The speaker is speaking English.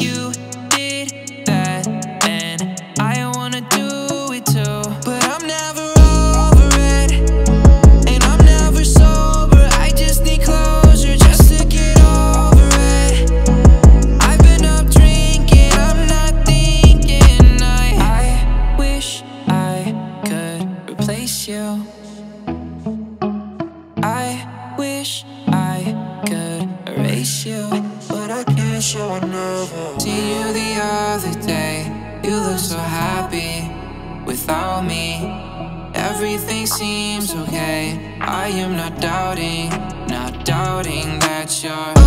you did that And I wanna do it too. But I'm never over it And I'm never sober. I just need closure just to get over it. I've been up drinking, I'm not thinking. I, I wish I could replace you. I wish I could erase you, but I can't show another. See you the other day, you look so happy without me. Everything seems okay. I am not doubting, not doubting that you're.